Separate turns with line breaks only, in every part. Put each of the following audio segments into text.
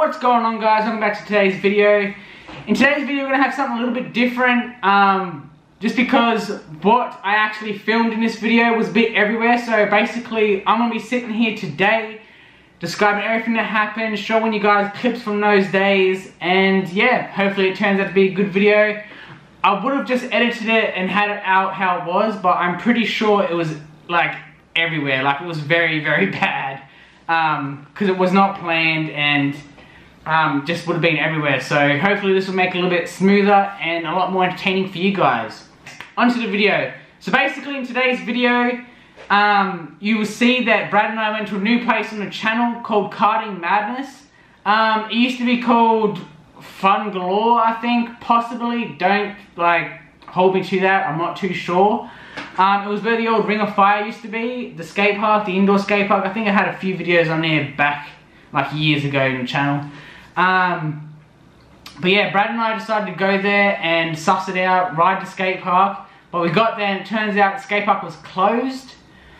what's going on guys? Welcome back to today's video. In today's video we're going to have something a little bit different. Um, just because what I actually filmed in this video was a bit everywhere. So basically I'm going to be sitting here today describing everything that happened, showing you guys clips from those days. And yeah, hopefully it turns out to be a good video. I would have just edited it and had it out how it was, but I'm pretty sure it was like everywhere. Like it was very, very bad. Um, because it was not planned and um, just would have been everywhere. So hopefully this will make it a little bit smoother and a lot more entertaining for you guys. Onto the video. So basically in today's video, um, you will see that Brad and I went to a new place on the channel called Karting Madness. Um, it used to be called Fun Galore, I think, possibly. Don't, like, hold me to that, I'm not too sure. Um, it was where the old Ring of Fire used to be, the skate park, the indoor skate park. I think I had a few videos on there back, like, years ago in the channel. Um, but yeah, Brad and I decided to go there and suss it out, ride the skate park. But we got there and it turns out the skate park was closed,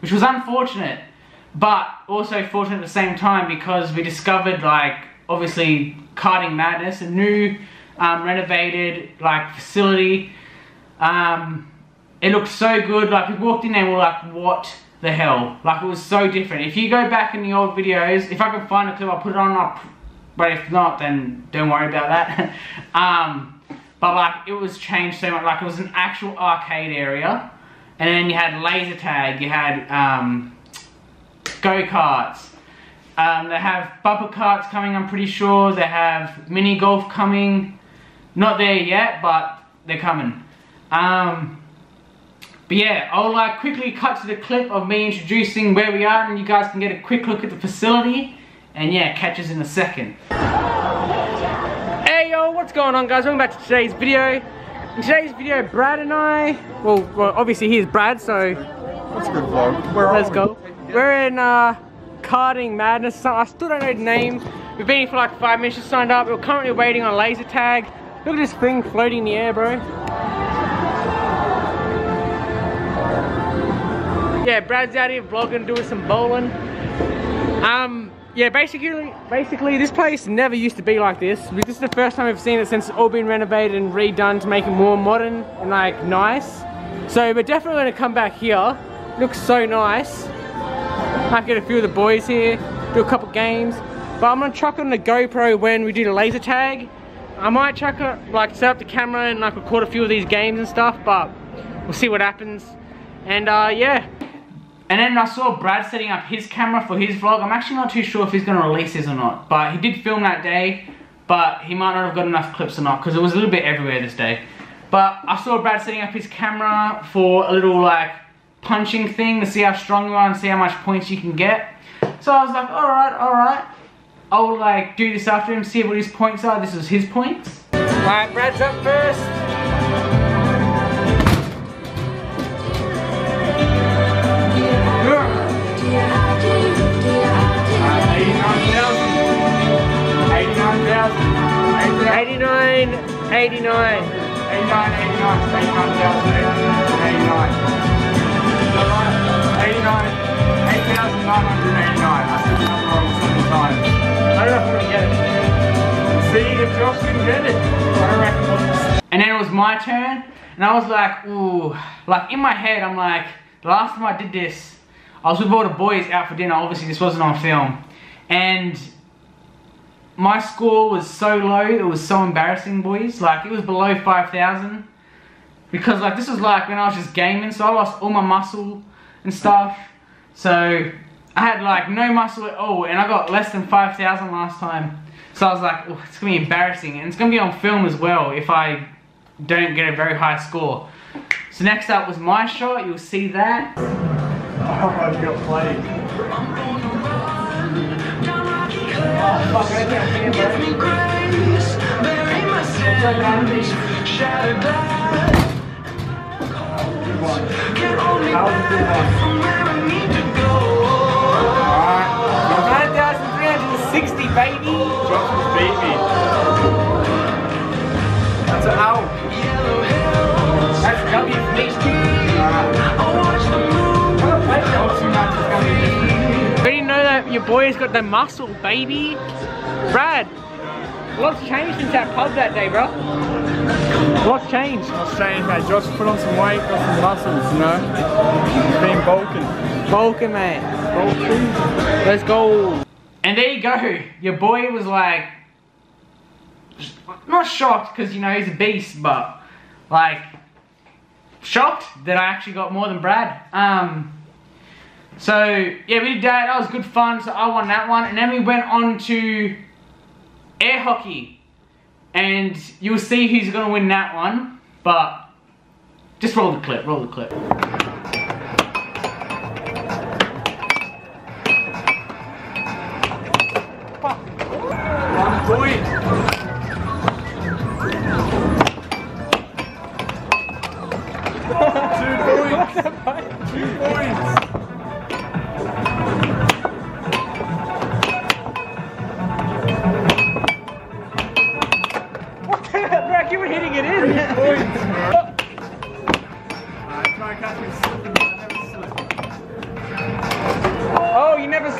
which was unfortunate. But also fortunate at the same time because we discovered like, obviously, Karting Madness, a new um, renovated like facility. Um, it looked so good, like we walked in there and we are like, what the hell? Like it was so different. If you go back in the old videos, if I can find a clip, I'll put it on up. But if not, then don't worry about that. um, but like it was changed so much. Like it was an actual arcade area, and then you had laser tag. You had um, go karts. Um, they have bumper carts coming. I'm pretty sure they have mini golf coming. Not there yet, but they're coming. Um, but yeah, I'll like quickly cut to the clip of me introducing where we are and you guys can get a quick look at the facility. And yeah, catch us in a second. Hey yo, what's going on guys? Welcome back to today's video. In today's video, Brad and I, well, well obviously here's Brad, so
That's a good vlog. Where
let's go. We're in uh, Karting Madness. So I still don't know the name. We've been here for like five minutes, just signed up. We're currently waiting on laser tag. Look at this thing floating in the air, bro. yeah, Brad's out here vlogging, doing some bowling. Um, yeah, basically, basically, this place never used to be like this. This is the first time we've seen it since it's all been renovated and redone to make it more modern and like nice. So we're definitely gonna come back here. Looks so nice. Might get a few of the boys here, do a couple games. But I'm gonna chuck on the GoPro when we do the laser tag. I might chuck it, like set up the camera and like record a few of these games and stuff, but we'll see what happens. And uh, yeah, and then I saw Brad setting up his camera for his vlog. I'm actually not too sure if he's going to release his or not. But he did film that day. But he might not have got enough clips or not. Because it was a little bit everywhere this day. But I saw Brad setting up his camera for a little like punching thing. To see how strong you are and see how much points you can get. So I was like, alright, alright. I'll like do this after him. See what his points are. This is his points. Alright, Brad's up first. Eighty-nine, eighty-nine. 89, And then it was my turn, and I was like, ooh, like in my head, I'm like, the last time I did this, I was with all the boys out for dinner, obviously this wasn't on film, and my score was so low, it was so embarrassing, boys. Like, it was below 5,000. Because, like, this was like when I was just gaming, so I lost all my muscle and stuff. So, I had, like, no muscle at all, and I got less than 5,000 last time. So I was like, oh, it's gonna be embarrassing. And it's gonna be on film as well if I don't get a very high score. So next up was my shot, you'll see that.
Oh, I got played.
Nine boy's got the muscle, baby. Brad, what's changed since that pub that day, bro. What's changed.
What's changed, mate? Josh put on some weight, got some muscles, you know? He's been bulking.
Vulcan, man. Vulcan. Let's go. And there you go. Your boy was like, not shocked because, you know, he's a beast, but like, shocked that I actually got more than Brad. Um, so, yeah, we did that. That was good fun. So I won that one. And then we went on to air hockey. And you'll see who's going to win that one. But just roll the clip. Roll the clip.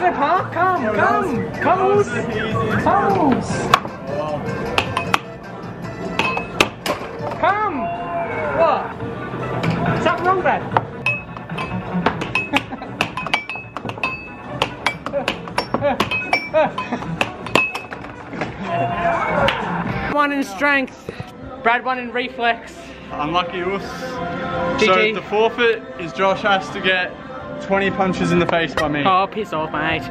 You huh? Come, come,
that was-
come,
that was
Oos.
the easiest
Come,
one.
Come. What? Something wrong, Brad? Won in strength, Brad won in reflex.
Unlucky us.
GG.
So the forfeit is Josh has to get 20 punches in the face by me.
Oh, piss off, mate.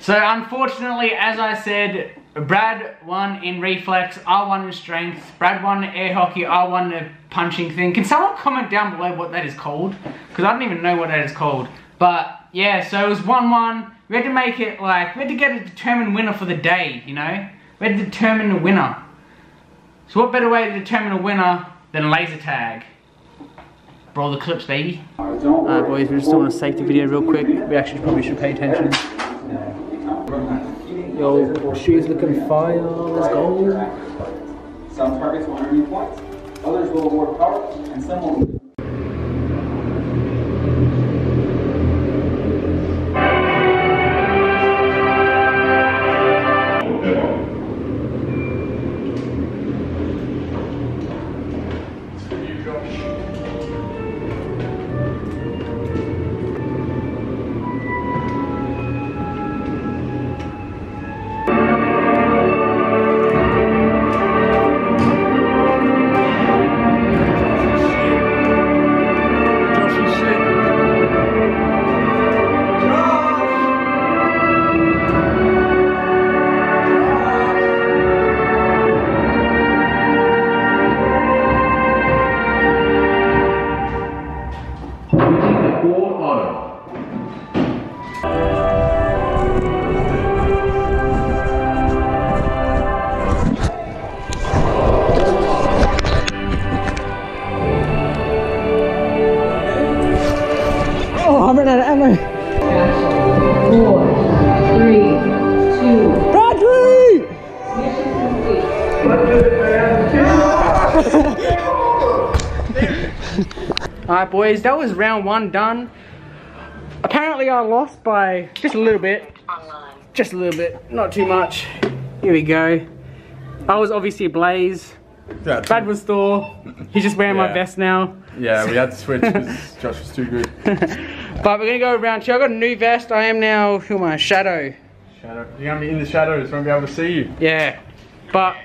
So, unfortunately, as I said, Brad won in reflex, I won in strength, Brad won air hockey, I won the punching thing. Can someone comment down below what that is called? Because I don't even know what that is called. But, yeah, so it was 1-1. We had to make it, like, we had to get a determined winner for the day, you know? We had to determine the winner. So what better way to determine a winner than laser tag? Roll the clips, baby. Alright boys, we're just doing a safety video real quick. We actually probably should pay attention. Yo, shoes looking fire, let's go.
Some targets will earn you points, others will award power, and some will.
Alright boys, that was round one done. Apparently I lost by just a little bit. Just a little bit, not too much. Here we go. I was obviously a Blaze.
Yeah,
Brad was Thor. He's just wearing my vest now.
yeah, we had to switch because Josh was too good.
But we're gonna go around two. I got a new vest. I am now who am I? Shadow.
Shadow. You're gonna be in the shadows, won't be able to see you.
Yeah. But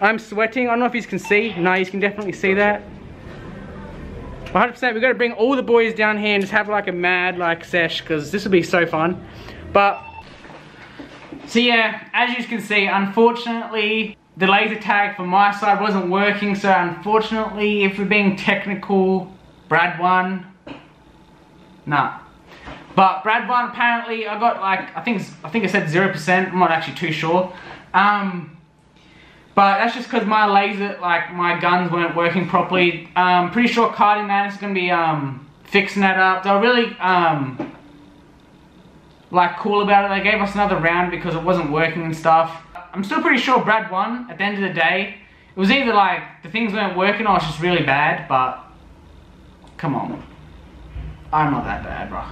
I'm sweating. I don't know if you can see. No, you can definitely see that. 100%. We've got to bring all the boys down here and just have like a mad like sesh because this will be so fun. But so yeah, as you can see, unfortunately, the laser tag from my side wasn't working. So unfortunately, if we're being technical, Brad won. Nah. But Brad won. Apparently, I got like I think I think I said zero percent. I'm not actually too sure. Um, but that's just because my laser, like my guns weren't working properly. Um, pretty sure Cardi Man is gonna be um fixing that up. They were really um like cool about it. They gave us another round because it wasn't working and stuff. I'm still pretty sure Brad won at the end of the day. It was either like the things weren't working or it's just really bad, but come on. I'm not that bad, bro.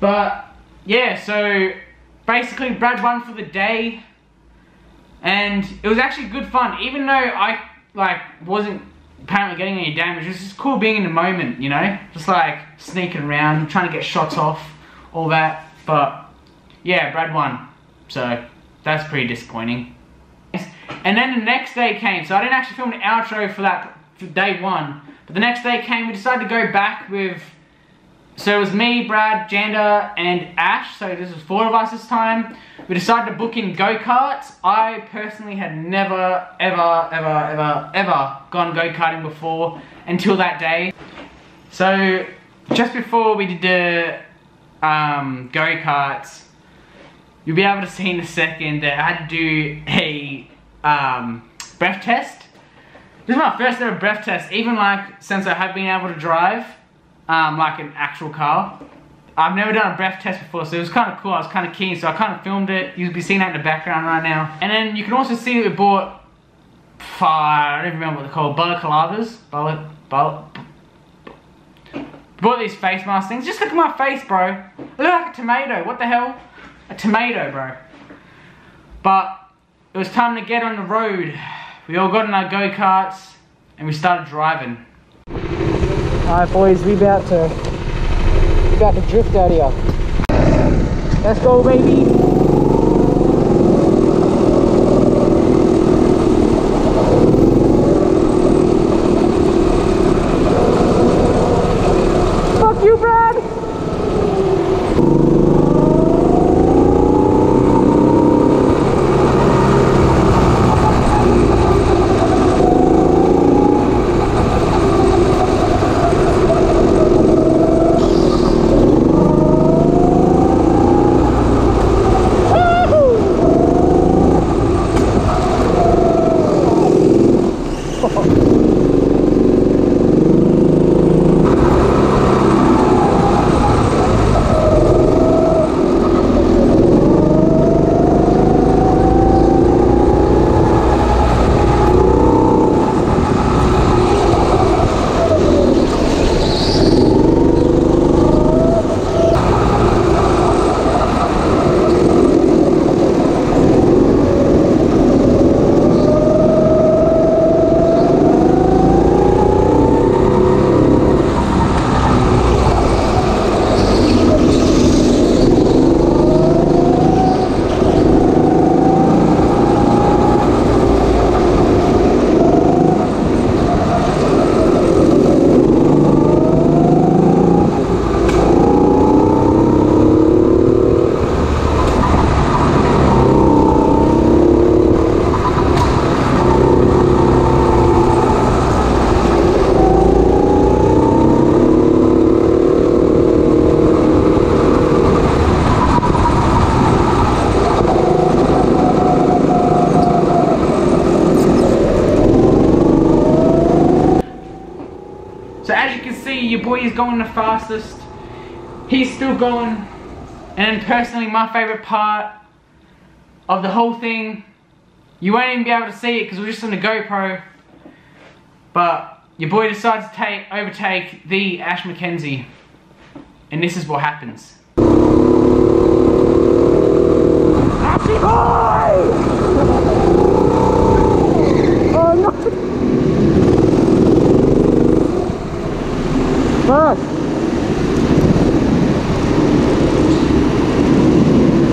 But yeah, so basically Brad won for the day. And it was actually good fun. Even though I like wasn't apparently getting any damage, it was just cool being in the moment, you know, just like sneaking around, trying to get shots off, all that. But yeah, Brad won, so that's pretty disappointing. And then the next day came, so I didn't actually film the outro for that for day one, but the next day came. We decided to go back with so it was me, Brad, Janda, and Ash. So this was four of us this time. We decided to book in go-karts. I personally had never, ever, ever, ever, ever gone go-karting before until that day. So just before we did the um, go-karts, you'll be able to see in a second that I had to do a um, breath test. This is my first ever breath test, even like since I have been able to drive um, like an actual car. I've never done a breath test before, so it was kind of cool. I was kind of keen, so I kind of filmed it. You'll be seeing that in the background right now. And then you can also see we bought, I don't even remember what they're called, balaclavas? Bala, bala, bought these face mask things. Just look at my face, bro. I look like a tomato. What the hell? A tomato, bro. But it was time to get on the road. We all got in our go-karts and we started driving. Alright boys, we about to we about to drift out here. Let's go baby! Boy is going the fastest. He's still going. And personally, my favorite part of the whole thing, you won't even be able to see it because we're just on the GoPro. But your boy decides to take overtake the Ash McKenzie. And this is what happens. Ashy boy! Oh no! Fuck!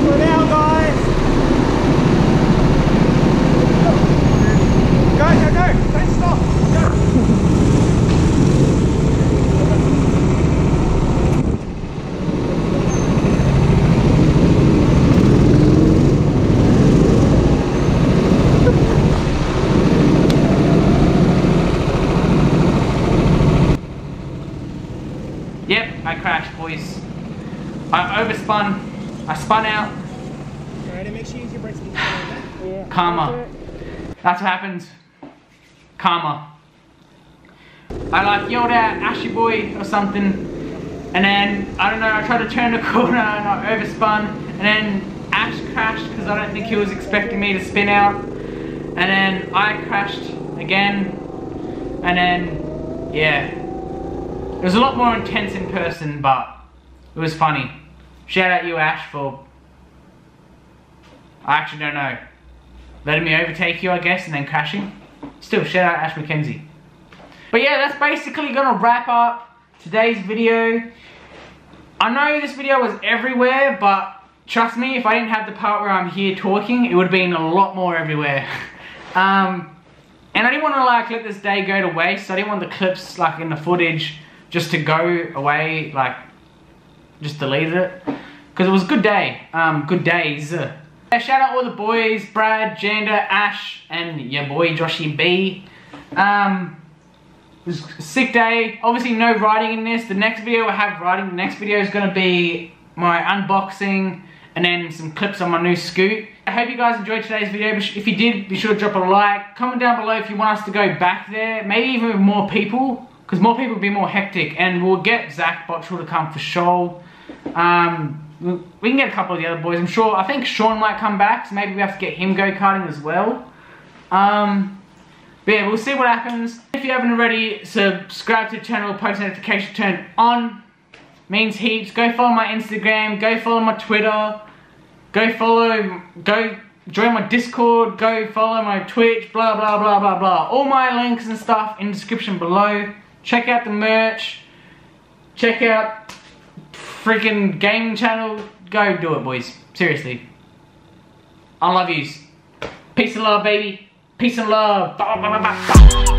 Slow down, guys. Go, go, go. Don't stop. Go.
Yep, I crashed, boys. Overspun. I spun out.
Alright, make sure you use your brakes. Yeah.
Karma. That's what happens. Karma. I like yelled at Ashy Boy or something, and then I don't know. I tried to turn the corner and I overspun, and then Ash crashed because I don't think he was expecting me to spin out, and then I crashed again, and then yeah. It was a lot more intense in person, but it was funny. Shout out you, Ash, for. I actually don't know. letting me overtake you, I guess, and then crashing. Still, shout out Ash McKenzie. But yeah, that's basically gonna wrap up today's video. I know this video was everywhere, but trust me, if I didn't have the part where I'm here talking, it would have been a lot more everywhere. um, and I didn't want to like let this day go to waste. I didn't want the clips like in the footage just to go away, like just deleted it. Because it was a good day, um, good days. Yeah, shout out all the boys, Brad, Janda, Ash, and your boy Joshy B. Um, it was a sick day. Obviously no writing in this. The next video I have writing. The next video is going to be my unboxing and then some clips on my new scoot. I hope you guys enjoyed today's video. If you did, be sure to drop a like. Comment down below if you want us to go back there. Maybe even with more people. Because more people would be more hectic. And we'll get Zach Bottrell to come for sure. Um, we can get a couple of the other boys. I'm sure, I think Sean might come back. So maybe we have to get him go-karting as well. Um, but yeah, we'll see what happens. If you haven't already, subscribe to the channel, post notification turned on. Means heaps. Go follow my Instagram, go follow my Twitter, go follow, go join my Discord, go follow my Twitch, blah blah blah blah blah. All my links and stuff in the description below. Check out the merch. Check out freaking game channel. Go do it, boys. Seriously. I love yous. Peace and love, baby. Peace and love. Bah, bah, bah,